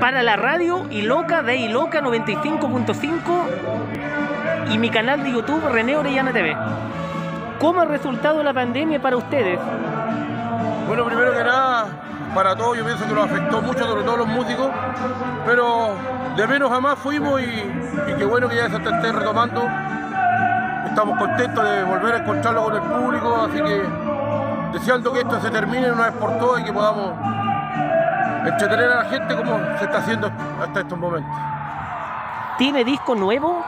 para la radio Iloca de Iloca 95.5 y mi canal de YouTube René Orellana TV. ¿Cómo ha resultado la pandemia para ustedes? Bueno, primero que nada, para todos yo pienso que nos afectó mucho, sobre todo los músicos, pero de menos a más fuimos y, y qué bueno que ya se esté retomando. Estamos contentos de volver a encontrarlo con el público, así que deseando que esto se termine una vez por todas y que podamos entretener a la gente como se está haciendo hasta estos momentos. ¿Tiene disco nuevo?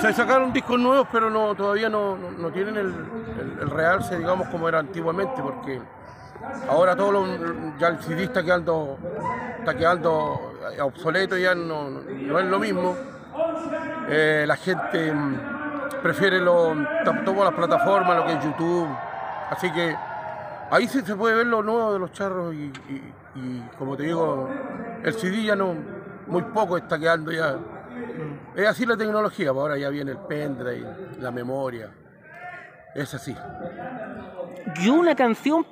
Se sacaron discos nuevos, pero no, todavía no, no, no tienen el, el, el, realce, digamos, como era antiguamente, porque ahora todo lo, ya el CD está quedando, está quedando obsoleto, ya no, no es lo mismo. Eh, la gente mm, prefiere lo, todas las plataformas, lo que es YouTube, así que ahí sí se puede ver lo nuevo de los charros y, y, y como te digo, el CD ya no, muy poco está quedando ya. Es así la tecnología, pues ahora ya viene el pendrive, la memoria. Es así. Y una canción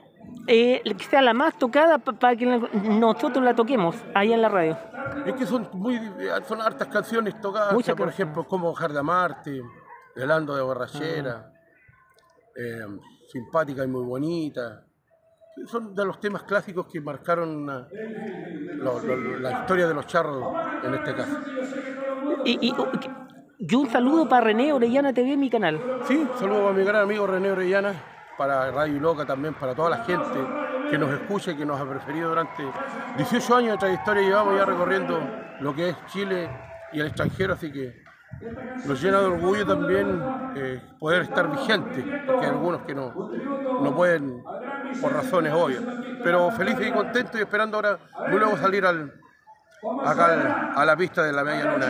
eh, que sea la más tocada para que nosotros la toquemos ahí en la radio. Es que son muy son hartas canciones tocadas, Muchas por ejemplo, como Jardamarte, Delando de Borrachera, ah. Eh, Simpática y muy bonita. Son de los temas clásicos que marcaron una, lo, lo, la historia de los charros en este caso. Y, y, y, un saludo para René Orellana TV, mi canal. Sí, saludo para mi gran amigo René Orellana, para Radio Loca también, para toda la gente que nos escucha y que nos ha preferido durante 18 años de trayectoria. Llevamos ya recorriendo lo que es Chile y el extranjero, así que nos llena de orgullo también eh, poder estar vigente, porque hay algunos que no, no pueden por razones obvias. Pero feliz y contento y esperando ahora luego salir al, acá a la pista de la media luna.